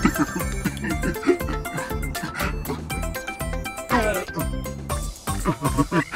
Ha ha ha.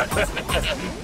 yeah